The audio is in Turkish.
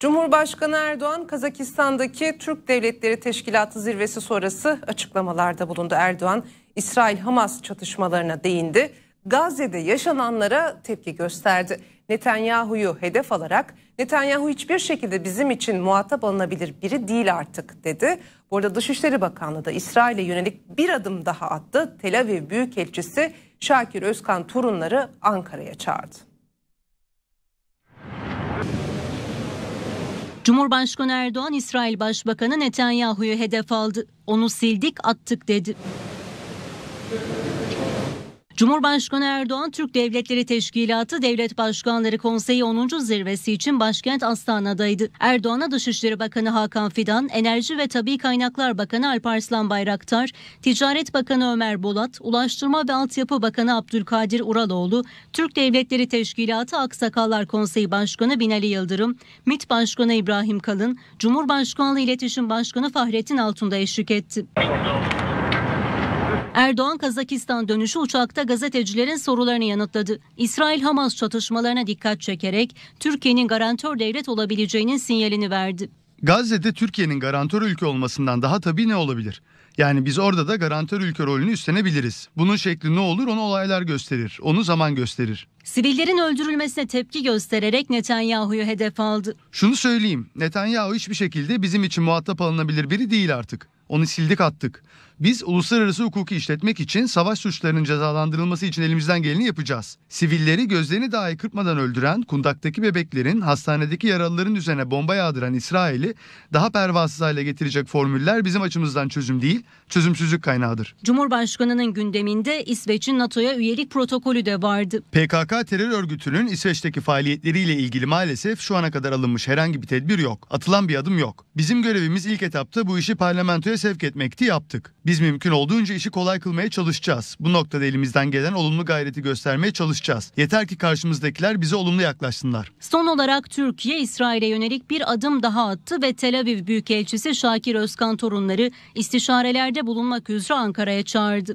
Cumhurbaşkanı Erdoğan Kazakistan'daki Türk Devletleri Teşkilatı zirvesi sonrası açıklamalarda bulundu. Erdoğan İsrail-Hamas çatışmalarına değindi. Gazze'de yaşananlara tepki gösterdi. Netanyahu'yu hedef alarak Netanyahu hiçbir şekilde bizim için muhatap alınabilir biri değil artık dedi. Bu arada Dışişleri Bakanlığı da İsrail'e yönelik bir adım daha attı. Tel Aviv Büyükelçisi Şakir Özkan torunları Ankara'ya çağırdı. Cumhurbaşkanı Erdoğan İsrail Başbakanı Netanyahu'yu hedef aldı. Onu sildik attık dedi. Cumhurbaşkanı Erdoğan Türk Devletleri Teşkilatı Devlet Başkanları Konseyi 10. zirvesi için başkent Astana'daydı. Erdoğan'a Dışişleri Bakanı Hakan Fidan, Enerji ve Tabi Kaynaklar Bakanı Alparslan Bayraktar, Ticaret Bakanı Ömer Bolat, Ulaştırma ve Altyapı Bakanı Abdülkadir Uraloğlu, Türk Devletleri Teşkilatı Aksakallar Konseyi Başkanı Binali Yıldırım, MİT Başkanı İbrahim Kalın, Cumhurbaşkanlığı İletişim Başkanı Fahrettin Altun'da eşlik etti. Erdoğan Kazakistan dönüşü uçakta gazetecilerin sorularını yanıtladı. İsrail-Hamas çatışmalarına dikkat çekerek Türkiye'nin garantör devlet olabileceğinin sinyalini verdi. Gazze'de Türkiye'nin garantör ülke olmasından daha tabii ne olabilir? Yani biz orada da garantör ülke rolünü üstlenebiliriz. Bunun şekli ne olur onu olaylar gösterir. Onu zaman gösterir. Sivillerin öldürülmesine tepki göstererek Netanyahu'yu hedef aldı. Şunu söyleyeyim. Netanyahu hiçbir şekilde bizim için muhatap alınabilir biri değil artık. Onu sildik attık. Biz uluslararası hukuku işletmek için savaş suçlarının cezalandırılması için elimizden geleni yapacağız. Sivilleri gözlerini dahi kırpmadan öldüren, kundaktaki bebeklerin, hastanedeki yaralıların üzerine bomba yağdıran İsrail'i daha pervasız hale getirecek formüller bizim açımızdan çözüm değil, çözümsüzlük kaynağıdır. Cumhurbaşkanının gündeminde İsveç'in NATO'ya üyelik protokolü de vardı. PKK terör örgütünün İsveç'teki faaliyetleriyle ilgili maalesef şu ana kadar alınmış herhangi bir tedbir yok. Atılan bir adım yok. Bizim görevimiz ilk etapta bu işi parlamentoya sevk etmekti yaptık. Biz mümkün olduğunca işi kolay kılmaya çalışacağız. Bu noktada elimizden gelen olumlu gayreti göstermeye çalışacağız. Yeter ki karşımızdakiler bize olumlu yaklaşsınlar. Son olarak Türkiye İsrail'e yönelik bir adım daha attı ve Tel Aviv Büyükelçisi Şakir Özkan torunları istişarelerde bulunmak üzere Ankara'ya çağırdı.